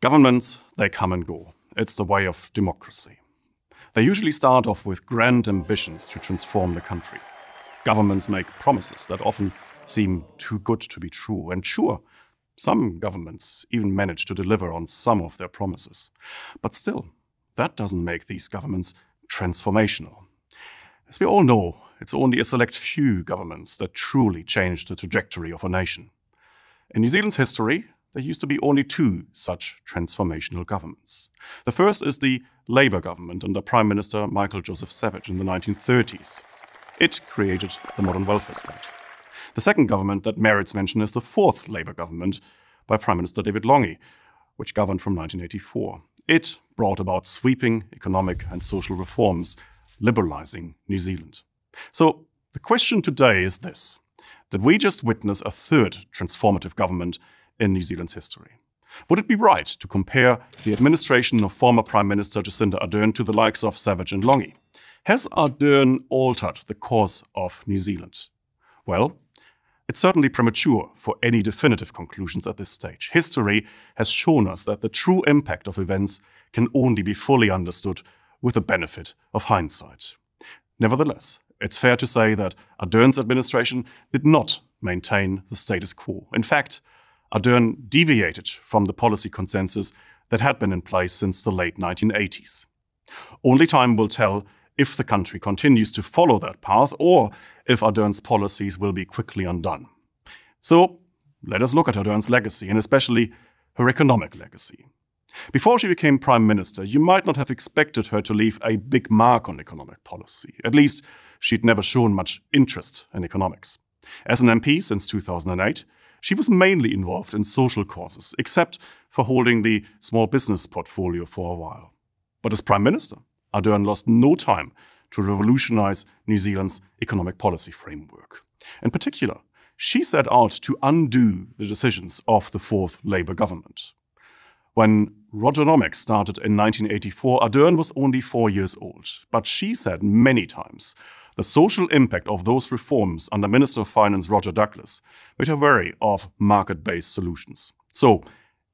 Governments, they come and go. It's the way of democracy. They usually start off with grand ambitions to transform the country. Governments make promises that often seem too good to be true. And sure, some governments even manage to deliver on some of their promises. But still, that doesn't make these governments transformational. As we all know, it's only a select few governments that truly change the trajectory of a nation. In New Zealand's history, there used to be only two such transformational governments. The first is the Labour government under Prime Minister Michael Joseph Savage in the 1930s. It created the modern welfare state. The second government that merits mention is the fourth Labour government by Prime Minister David Lange, which governed from 1984. It brought about sweeping economic and social reforms, liberalising New Zealand. So the question today is this Did we just witness a third transformative government in New Zealand's history. Would it be right to compare the administration of former Prime Minister Jacinda Ardern to the likes of Savage and Lange? Has Ardern altered the course of New Zealand? Well, it's certainly premature for any definitive conclusions at this stage. History has shown us that the true impact of events can only be fully understood with the benefit of hindsight. Nevertheless, it's fair to say that Ardern's administration did not maintain the status quo. In fact, Ardern deviated from the policy consensus that had been in place since the late 1980s. Only time will tell if the country continues to follow that path or if Ardern's policies will be quickly undone. So, let us look at Ardern's legacy, and especially her economic legacy. Before she became Prime Minister, you might not have expected her to leave a big mark on economic policy. At least, she'd never shown much interest in economics. As an MP since 2008, she was mainly involved in social causes, except for holding the small business portfolio for a while. But as Prime Minister, Ardern lost no time to revolutionize New Zealand's economic policy framework. In particular, she set out to undo the decisions of the fourth Labour government. When Rogernomics started in 1984, Ardern was only four years old, but she said many times the social impact of those reforms under Minister of Finance Roger Douglas made her wary of market based solutions. So,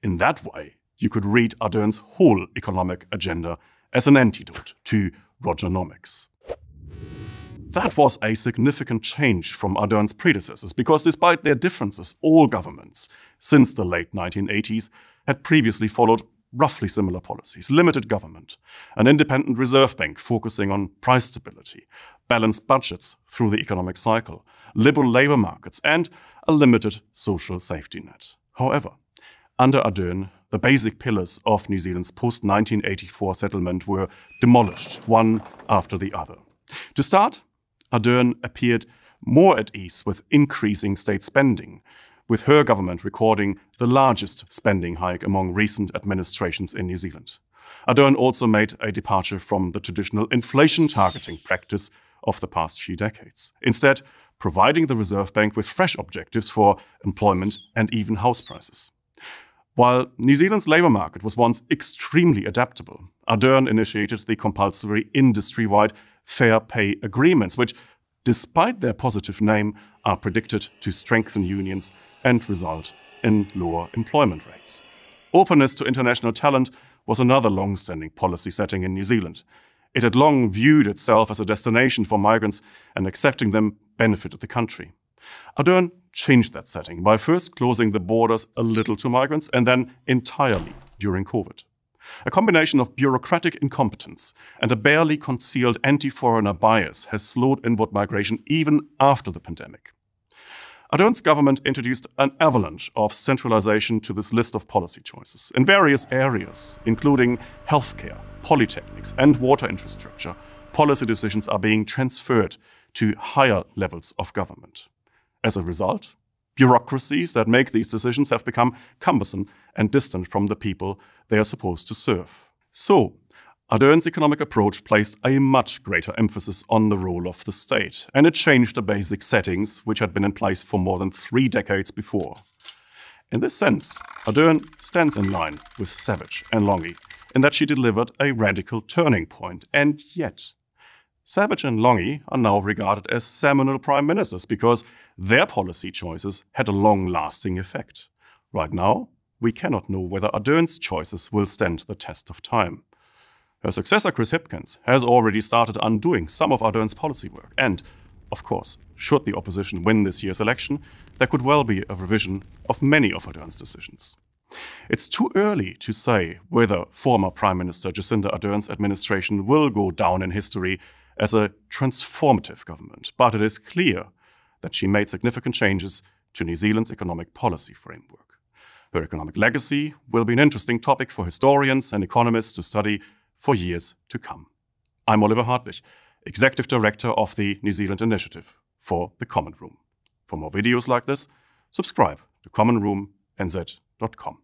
in that way, you could read Ardern's whole economic agenda as an antidote to Rogernomics. That was a significant change from Ardern's predecessors because, despite their differences, all governments since the late 1980s had previously followed roughly similar policies limited government, an independent reserve bank focusing on price stability, balanced budgets through the economic cycle, liberal labor markets, and a limited social safety net. However, under Ardern, the basic pillars of New Zealand's post 1984 settlement were demolished one after the other. To start, Ardern appeared more at ease with increasing state spending, with her government recording the largest spending hike among recent administrations in New Zealand. Ardern also made a departure from the traditional inflation targeting practice of the past few decades, instead, providing the Reserve Bank with fresh objectives for employment and even house prices. While New Zealand's labour market was once extremely adaptable, Ardern initiated the compulsory industry wide fair pay agreements, which, despite their positive name, are predicted to strengthen unions and result in lower employment rates. Openness to international talent was another long standing policy setting in New Zealand. It had long viewed itself as a destination for migrants, and accepting them benefited the country. Ardern changed that setting by first closing the borders a little to migrants and then entirely during COVID. A combination of bureaucratic incompetence and a barely concealed anti foreigner bias has slowed inward migration even after the pandemic. Ardern's government introduced an avalanche of centralization to this list of policy choices in various areas, including healthcare, polytechnics, and water infrastructure. Policy decisions are being transferred to higher levels of government. As a result, bureaucracies that make these decisions have become cumbersome and distant from the people they are supposed to serve. So, Ardern's economic approach placed a much greater emphasis on the role of the state, and it changed the basic settings which had been in place for more than three decades before. In this sense, Ardern stands in line with Savage and Lange in that she delivered a radical turning point, and yet, Savage and Lange are now regarded as seminal prime ministers because their policy choices had a long lasting effect. Right now, we cannot know whether Ardern's choices will stand the test of time. Her successor, Chris Hipkins, has already started undoing some of Ardern's policy work. And, of course, should the opposition win this year's election, there could well be a revision of many of Ardern's decisions. It's too early to say whether former Prime Minister Jacinda Ardern's administration will go down in history as a transformative government, but it is clear that she made significant changes to New Zealand's economic policy framework. Her economic legacy will be an interesting topic for historians and economists to study for years to come. I'm Oliver Hartwich, Executive Director of the New Zealand Initiative for the Common Room. For more videos like this, subscribe to commonroomnz.com.